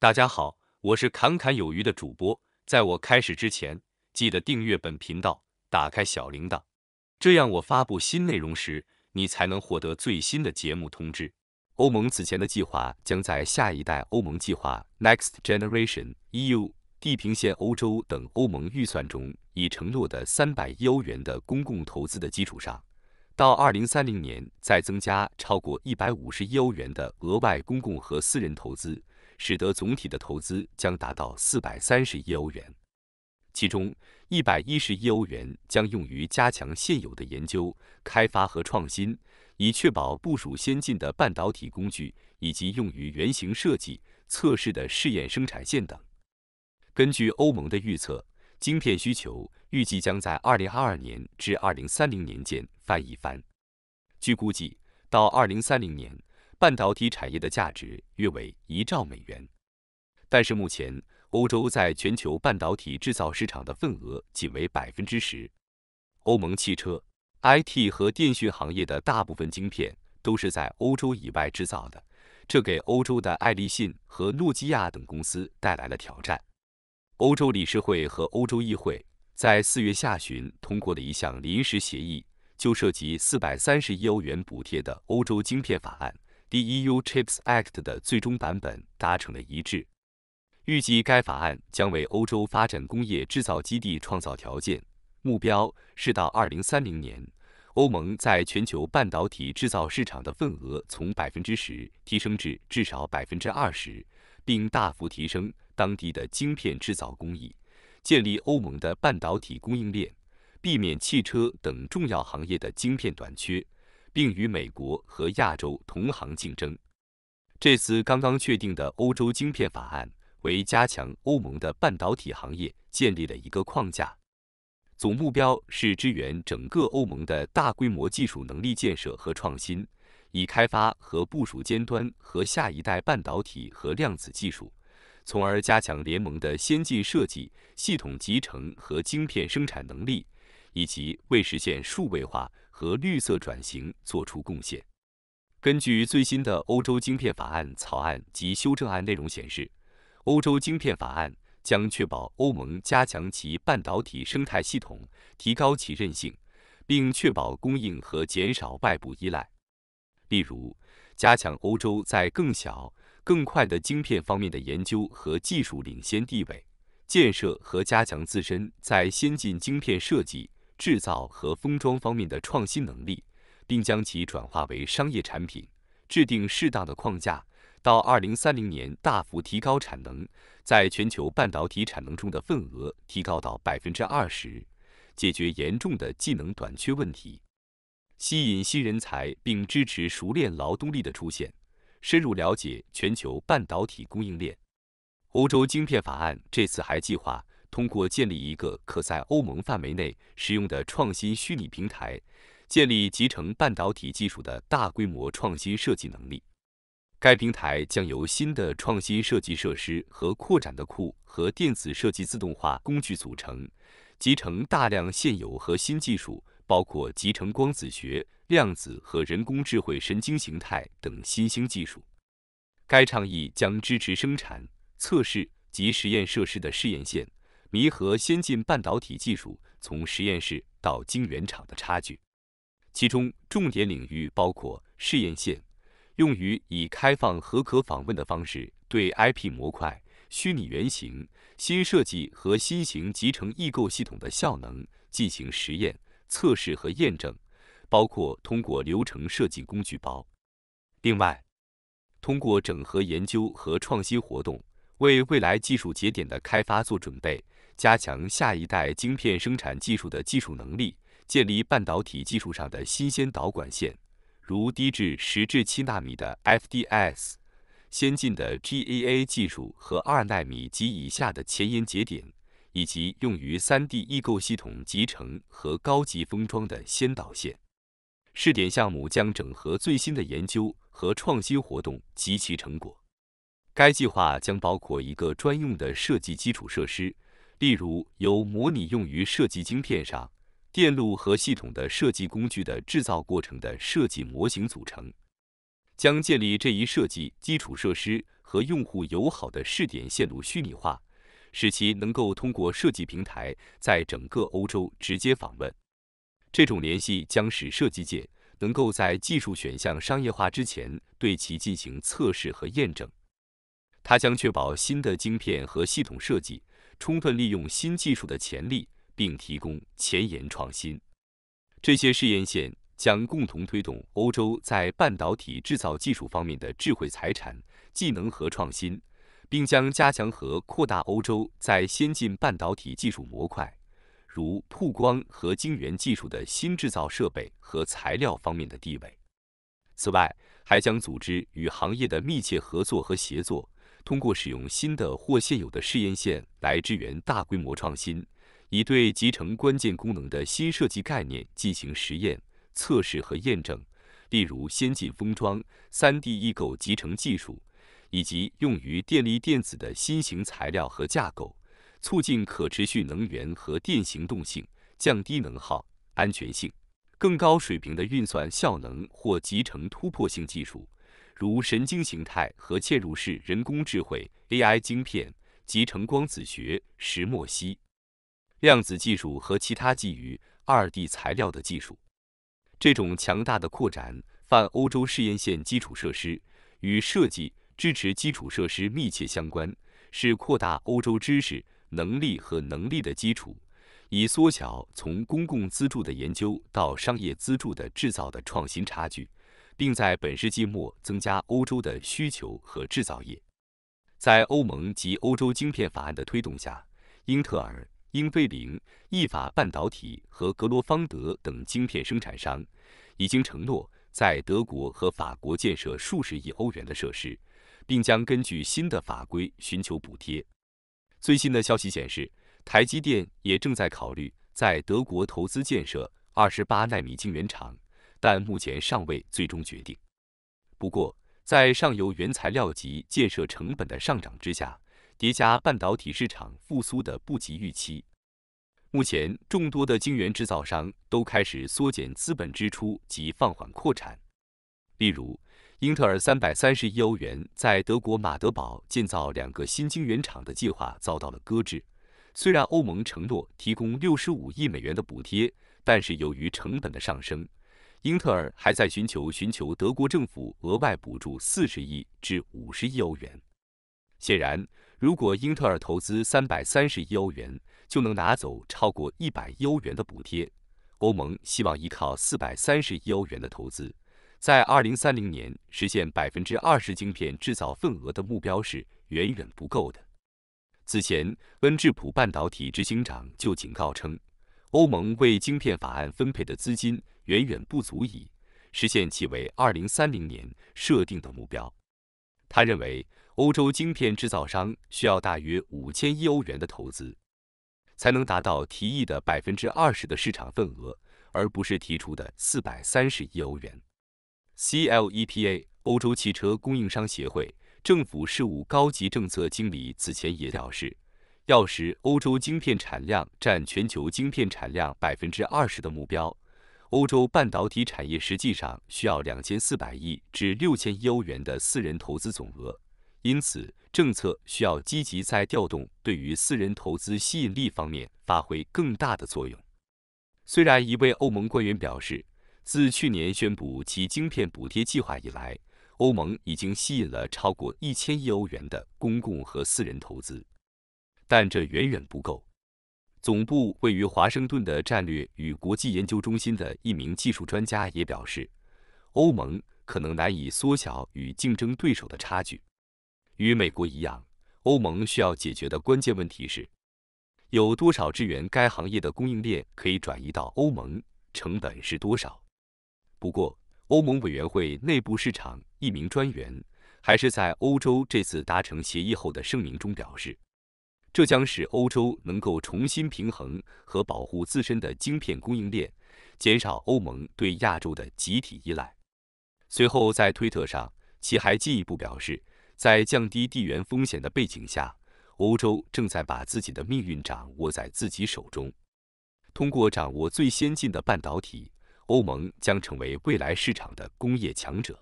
大家好，我是侃侃有余的主播。在我开始之前，记得订阅本频道，打开小铃铛，这样我发布新内容时，你才能获得最新的节目通知。欧盟此前的计划将在下一代欧盟计划 （Next Generation EU）、地平线欧洲等欧盟预算中已承诺的三百亿欧元的公共投资的基础上，到二零三零年再增加超过一百五十亿欧元的额外公共和私人投资。使得总体的投资将达到四百三十亿欧元，其中一百一十亿欧元将用于加强现有的研究、开发和创新，以确保部署先进的半导体工具以及用于原型设计、测试的试验生产线等。根据欧盟的预测，晶片需求预计将在二零二二年至二零三零年间翻一番。据估计，到二零三零年。半导体产业的价值约为一兆美元，但是目前欧洲在全球半导体制造市场的份额仅为百分之十。欧盟汽车、IT 和电讯行业的大部分晶片都是在欧洲以外制造的，这给欧洲的爱立信和诺基亚等公司带来了挑战。欧洲理事会和欧洲议会在四月下旬通过了一项临时协议，就涉及四百三十亿欧元补贴的欧洲晶片法案。The EU Chips Act 的最终版本达成了一致，预计该法案将为欧洲发展工业制造基地创造条件。目标是到2030年，欧盟在全球半导体制造市场的份额从百分之十提升至至少百分之二十，并大幅提升当地的晶片制造工艺，建立欧盟的半导体供应链，避免汽车等重要行业的晶片短缺。并与美国和亚洲同行竞争。这次刚刚确定的欧洲晶片法案，为加强欧盟的半导体行业建立了一个框架，总目标是支援整个欧盟的大规模技术能力建设和创新，以开发和部署尖端和下一代半导体和量子技术，从而加强联盟的先进设计、系统集成和晶片生产能力，以及为实现数位化。和绿色转型作出贡献。根据最新的欧洲晶片法案草案及修正案内容显示，欧洲晶片法案将确保欧盟加强其半导体生态系统，提高其韧性，并确保供应和减少外部依赖。例如，加强欧洲在更小、更快的晶片方面的研究和技术领先地位，建设和加强自身在先进晶片设计。制造和封装方面的创新能力，并将其转化为商业产品，制定适当的框架，到二零三零年大幅提高产能，在全球半导体产能中的份额提高到百分之二十，解决严重的技能短缺问题，吸引新人才，并支持熟练劳动力的出现，深入了解全球半导体供应链。欧洲晶片法案这次还计划。通过建立一个可在欧盟范围内使用的创新虚拟平台，建立集成半导体技术的大规模创新设计能力。该平台将由新的创新设计设施和扩展的库和电子设计自动化工具组成，集成大量现有和新技术，包括集成光子学、量子和人工智慧神经形态等新兴技术。该倡议将支持生产、测试及实验设施的试验线。弥合先进半导体技术从实验室到晶圆厂的差距，其中重点领域包括试验线，用于以开放和可访问的方式对 IP 模块、虚拟原型、新设计和新型集成异构系统的效能进行实验、测试和验证，包括通过流程设计工具包。另外，通过整合研究和创新活动，为未来技术节点的开发做准备。加强下一代晶片生产技术的技术能力，建立半导体技术上的新鲜导管线，如低至十至七纳米的 FDS、先进的 GAA 技术和二纳米及以下的前沿节点，以及用于 3D 异构系统集成和高级封装的先导线。试点项目将整合最新的研究和创新活动及其成果。该计划将包括一个专用的设计基础设施。例如，由模拟用于设计晶片上电路和系统的设计工具的制造过程的设计模型组成，将建立这一设计基础设施和。用户友好的试点线路虚拟化，使其能够通过设计平台在整个欧洲直接访问。这种联系将使设计界能够在技术选项商业化之前对其进行测试和验证。它将确保新的晶片和系统设计充分利用新技术的潜力，并提供前沿创新。这些试验线将共同推动欧洲在半导体制造技术方面的智慧财产、技能和创新，并将加强和扩大欧洲在先进半导体技术模块，如曝光和晶圆技术的新制造设备和材料方面的地位。此外，还将组织与行业的密切合作和协作。通过使用新的或现有的试验线来支援大规模创新，以对集成关键功能的新设计概念进行实验、测试和验证，例如先进封装、3D 异构集成技术，以及用于电力电子的新型材料和架构，促进可持续能源和电行动性，降低能耗、安全性，更高水平的运算效能或集成突破性技术。如神经形态和嵌入式人工智慧 AI 晶片、集成光子学、石墨烯、量子技术和其他基于二 D 材料的技术。这种强大的扩展泛欧洲试验线基础设施与设计支持基础设施密切相关，是扩大欧洲知识、能力和能力的基础，以缩小从公共资助的研究到商业资助的制造的创新差距。并在本世纪末增加欧洲的需求和制造业。在欧盟及欧洲晶片法案的推动下，英特尔、英飞凌、意法半导体和格罗方德等晶片生产商已经承诺在德国和法国建设数十亿欧元的设施，并将根据新的法规寻求补贴。最新的消息显示，台积电也正在考虑在德国投资建设二十八纳米晶圆厂。但目前尚未最终决定。不过，在上游原材料及建设成本的上涨之下，叠加半导体市场复苏的不及预期，目前众多的晶圆制造商都开始缩减资本支出及放缓扩产。例如，英特尔三百三十亿欧元在德国马德堡建造两个新晶圆厂的计划遭到了搁置。虽然欧盟承诺提供六十五亿美元的补贴，但是由于成本的上升。英特尔还在寻求寻求德国政府额外补助四十亿至五十亿欧元。显然，如果英特尔投资三百三十亿欧元，就能拿走超过一百亿欧元的补贴。欧盟希望依靠四百三十亿欧元的投资，在二零三零年实现百分之二十晶片制造份额的目标是远远不够的。此前，温智普半导体执行长就警告称，欧盟为晶片法案分配的资金。远远不足以实现其为二零三零年设定的目标。他认为，欧洲晶片制造商需要大约五千亿欧元的投资，才能达到提议的百分之二十的市场份额，而不是提出的四百三十亿欧元。CLEPA 欧洲汽车供应商协会政府事务高级政策经理此前也表示，要使欧洲晶片产量占全球晶片产量百分之二十的目标。欧洲半导体产业实际上需要两千四百亿至六千亿欧元的私人投资总额，因此政策需要积极在调动对于私人投资吸引力方面发挥更大的作用。虽然一位欧盟官员表示，自去年宣布其晶片补贴计划以来，欧盟已经吸引了超过一千亿欧元的公共和私人投资，但这远远不够。总部位于华盛顿的战略与国际研究中心的一名技术专家也表示，欧盟可能难以缩小与竞争对手的差距。与美国一样，欧盟需要解决的关键问题是，有多少支援该行业的供应链可以转移到欧盟，成本是多少。不过，欧盟委员会内部市场一名专员还是在欧洲这次达成协议后的声明中表示。这将使欧洲能够重新平衡和保护自身的晶片供应链，减少欧盟对亚洲的集体依赖。随后，在推特上，其还进一步表示，在降低地缘风险的背景下，欧洲正在把自己的命运掌握在自己手中。通过掌握最先进的半导体，欧盟将成为未来市场的工业强者。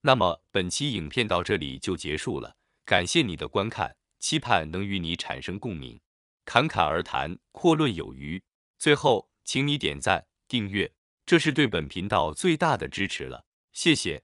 那么，本期影片到这里就结束了。感谢你的观看，期盼能与你产生共鸣。侃侃而谈，阔论有余。最后，请你点赞、订阅，这是对本频道最大的支持了，谢谢。